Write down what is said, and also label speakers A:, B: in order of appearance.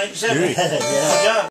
A: makes. Good job.